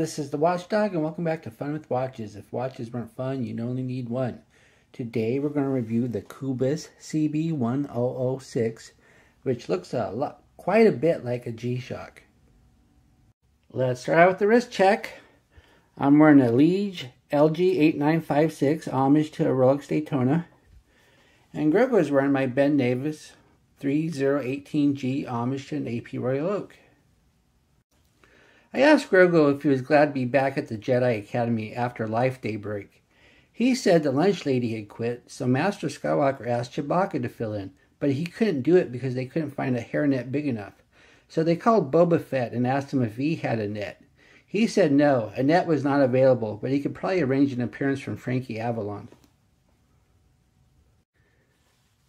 This is the Watchdog, and welcome back to Fun with Watches. If watches weren't fun, you'd only need one. Today we're going to review the Coobos CB1006, which looks a lot, quite a bit like a G-Shock. Let's start out with the wrist check. I'm wearing a Lige LG8956, homage to a Rolex Daytona. And Greg was wearing my Ben Nevis 3018G, homage to an AP Royal Oak. I asked Grogu if he was glad to be back at the Jedi Academy after Life Day break. He said the lunch lady had quit, so Master Skywalker asked Chewbacca to fill in, but he couldn't do it because they couldn't find a hairnet big enough. So they called Boba Fett and asked him if he had a net. He said no, a net was not available, but he could probably arrange an appearance from Frankie Avalon.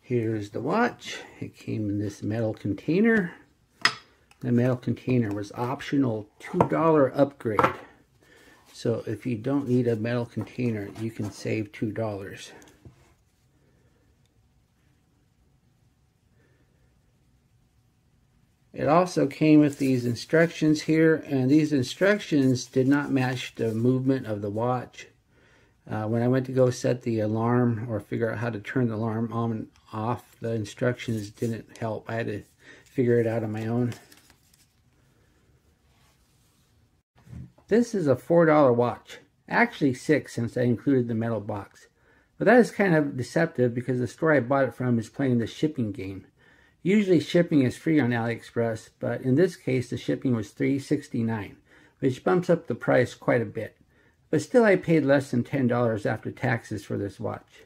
Here's the watch. It came in this metal container. The metal container was optional $2 upgrade. So if you don't need a metal container, you can save $2. It also came with these instructions here, and these instructions did not match the movement of the watch. Uh, when I went to go set the alarm or figure out how to turn the alarm on and off, the instructions didn't help. I had to figure it out on my own. This is a $4 watch. Actually 6 since I included the metal box. But that is kind of deceptive because the store I bought it from is playing the shipping game. Usually shipping is free on AliExpress, but in this case the shipping was $3.69, which bumps up the price quite a bit. But still I paid less than $10 after taxes for this watch.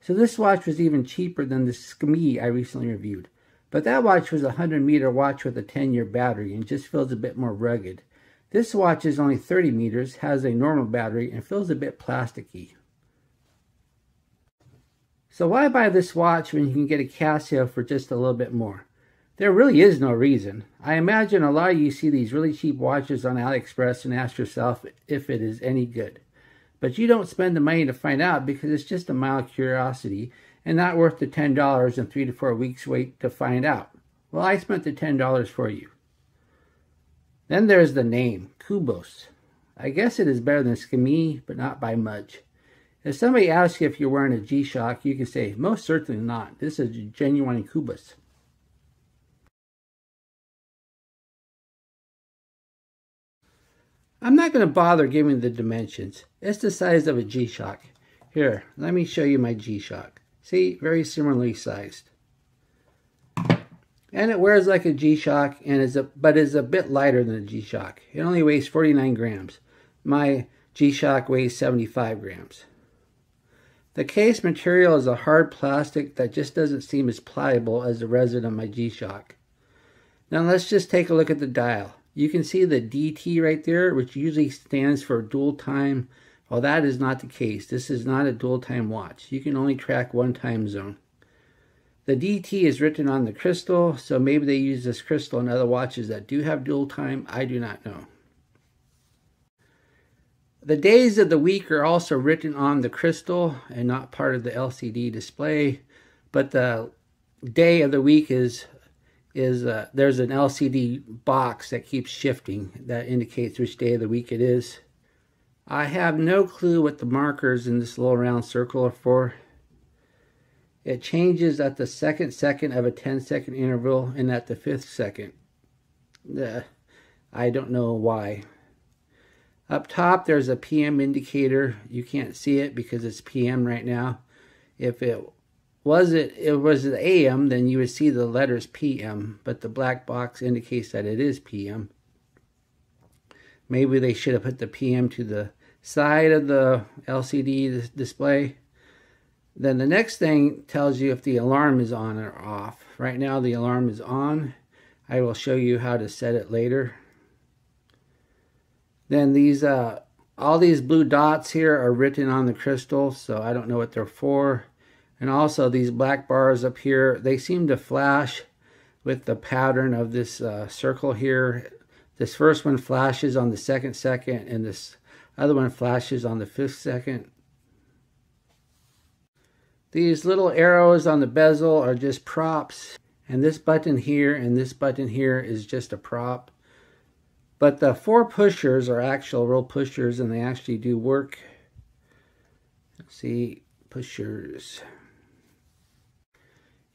So this watch was even cheaper than the Skmei I recently reviewed. But that watch was a 100 meter watch with a 10 year battery and just feels a bit more rugged. This watch is only 30 meters, has a normal battery, and feels a bit plasticky. So why buy this watch when you can get a Casio for just a little bit more? There really is no reason. I imagine a lot of you see these really cheap watches on AliExpress and ask yourself if it is any good. But you don't spend the money to find out because it's just a mild curiosity and not worth the $10 and three to four weeks wait to find out. Well, I spent the $10 for you. Then there's the name, Coobos. I guess it is better than Skmei, but not by much. If somebody asks you if you're wearing a G-Shock, you can say, most certainly not. This is genuine Coobos. I'm not going to bother giving the dimensions. It's the size of a G-Shock. Here, let me show you my G-Shock. See, very similarly sized and it wears like a G-Shock and is a but is a bit lighter than a G-Shock. It only weighs 49 grams. My G-Shock weighs 75 grams. The case material is a hard plastic that just doesn't seem as pliable as the resin on my G-Shock. Now let's just take a look at the dial. You can see the DT right there, which usually stands for dual time. Well, that is not the case. This is not a dual time watch. You can only track one time zone. The DT is written on the crystal, so maybe they use this crystal in other watches that do have dual time. I do not know. The days of the week are also written on the crystal and not part of the LCD display, but the day of the week is is uh, there's an LCD box that keeps shifting that indicates which day of the week it is. I have no clue what the markers in this little round circle are for. It changes at the second second of a 10 second interval and at the fifth second. I don't know why. Up top, there's a PM indicator. You can't see it because it's PM right now. If it was it, it was AM, then you would see the letters PM, but the black box indicates that it is PM. Maybe they should have put the PM to the side of the LCD display. Then the next thing tells you if the alarm is on or off. Right now the alarm is on. I will show you how to set it later. Then these, uh, all these blue dots here are written on the crystal, so I don't know what they're for. And also these black bars up here, they seem to flash with the pattern of this uh, circle here. This first one flashes on the second second, and this other one flashes on the fifth second. These little arrows on the bezel are just props. And this button here and this button here is just a prop. But the four pushers are actual real pushers and they actually do work. Let's see, pushers.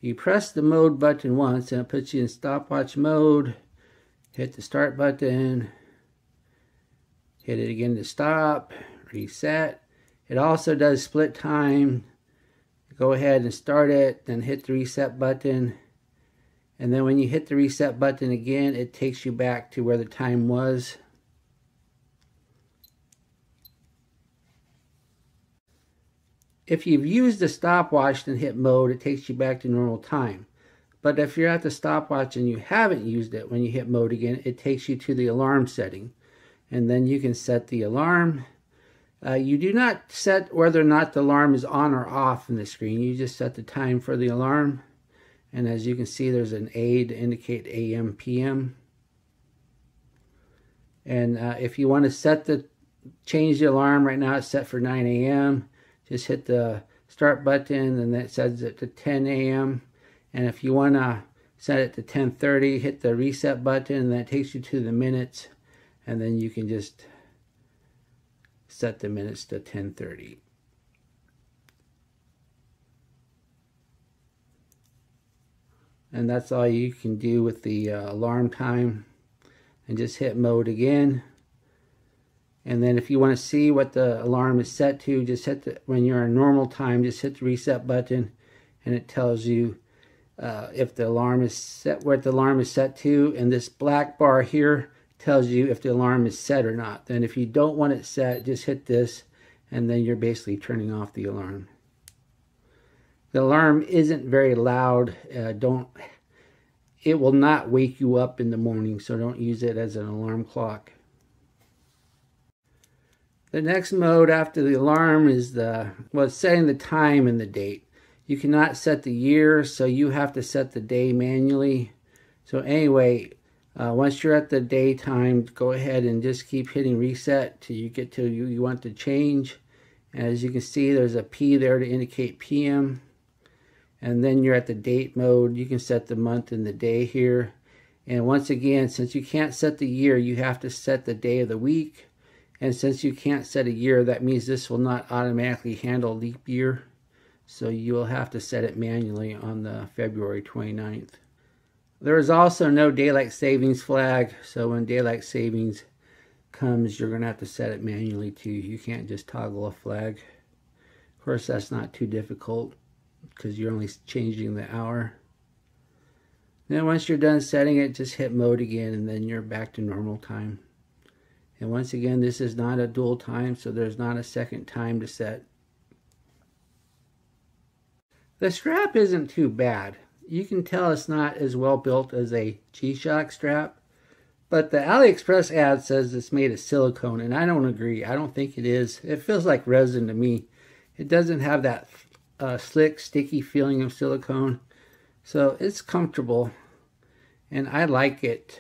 You press the mode button once and it puts you in stopwatch mode. Hit the start button. Hit it again to stop. Reset. It also does split time. Go ahead and start it, then hit the reset button. And then when you hit the reset button again, it takes you back to where the time was. If you've used the stopwatch and hit mode, it takes you back to normal time. But if you're at the stopwatch and you haven't used it, when you hit mode again, it takes you to the alarm setting. And then you can set the alarm uh, you do not set whether or not the alarm is on or off in the screen. You just set the time for the alarm. And as you can see, there's an A to indicate AM, PM. And uh, if you want to set the, change the alarm, right now it's set for 9 a.m. Just hit the start button and that sets it to 10 a.m. And if you want to set it to 10.30, hit the reset button and that takes you to the minutes. And then you can just set the minutes to 1030. And that's all you can do with the uh, alarm time. And just hit mode again. And then if you want to see what the alarm is set to, just hit the, when you're in normal time, just hit the reset button and it tells you uh, if the alarm is set, what the alarm is set to. And this black bar here tells you if the alarm is set or not. Then if you don't want it set, just hit this and then you're basically turning off the alarm. The alarm isn't very loud. Uh, don't it will not wake you up in the morning, so don't use it as an alarm clock. The next mode after the alarm is the well, setting the time and the date. You cannot set the year, so you have to set the day manually. So anyway, uh, once you're at the daytime, go ahead and just keep hitting reset till you get to you, you want to change. And as you can see, there's a P there to indicate PM. And then you're at the date mode. You can set the month and the day here. And once again, since you can't set the year, you have to set the day of the week. And since you can't set a year, that means this will not automatically handle leap year. So you will have to set it manually on the February 29th. There is also no daylight savings flag, so when daylight savings comes, you're going to have to set it manually too. You can't just toggle a flag. Of course, that's not too difficult because you're only changing the hour. Then once you're done setting it, just hit mode again and then you're back to normal time. And once again, this is not a dual time, so there's not a second time to set. The strap isn't too bad you can tell it's not as well built as a G-Shock strap. But the AliExpress ad says it's made of silicone, and I don't agree. I don't think it is. It feels like resin to me. It doesn't have that uh, slick, sticky feeling of silicone. So it's comfortable, and I like it.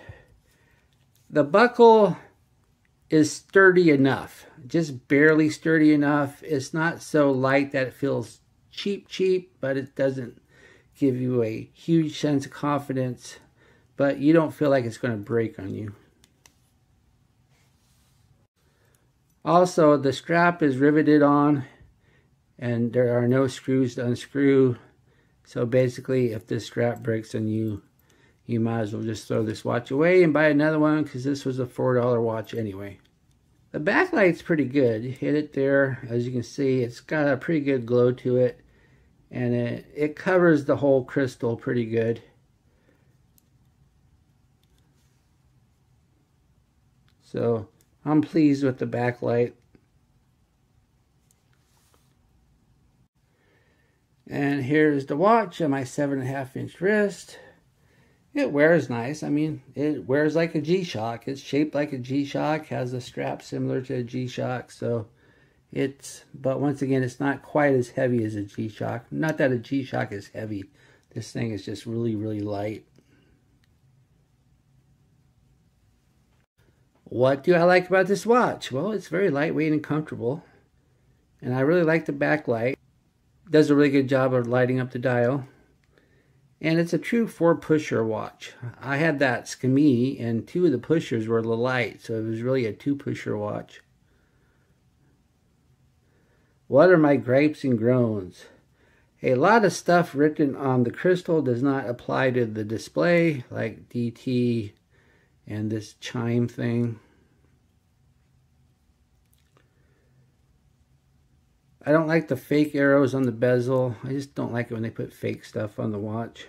The buckle is sturdy enough, just barely sturdy enough. It's not so light that it feels cheap, cheap, but it doesn't give you a huge sense of confidence, but you don't feel like it's going to break on you. Also, the strap is riveted on and there are no screws to unscrew. So basically, if this strap breaks on you, you might as well just throw this watch away and buy another one because this was a $4 watch anyway. The backlight's pretty good. Hit it there. As you can see, it's got a pretty good glow to it and it, it covers the whole crystal pretty good. So I'm pleased with the backlight. And here's the watch on my seven and a half inch wrist. It wears nice. I mean, it wears like a G-Shock. It's shaped like a G-Shock, has a strap similar to a G-Shock. So it's, but once again, it's not quite as heavy as a G-Shock. Not that a G-Shock is heavy. This thing is just really, really light. What do I like about this watch? Well, it's very lightweight and comfortable. And I really like the backlight. Does a really good job of lighting up the dial. And it's a true four pusher watch. I had that Skmei and two of the pushers were the light, so it was really a two pusher watch. What are my gripes and groans? A lot of stuff written on the crystal does not apply to the display, like DT and this chime thing. I don't like the fake arrows on the bezel. I just don't like it when they put fake stuff on the watch.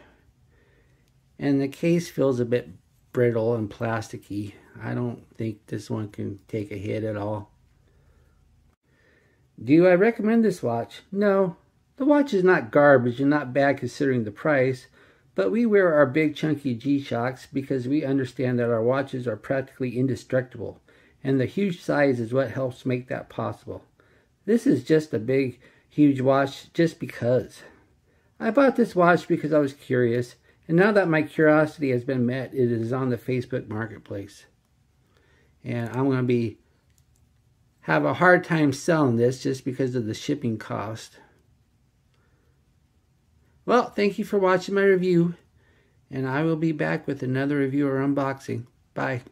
And the case feels a bit brittle and plasticky. I don't think this one can take a hit at all. Do I recommend this watch? No, the watch is not garbage and not bad considering the price, but we wear our big chunky G-Shocks because we understand that our watches are practically indestructible, and the huge size is what helps make that possible. This is just a big, huge watch just because. I bought this watch because I was curious, and now that my curiosity has been met, it is on the Facebook Marketplace. And I'm going to be have a hard time selling this just because of the shipping cost. Well, thank you for watching my review, and I will be back with another review or unboxing. Bye.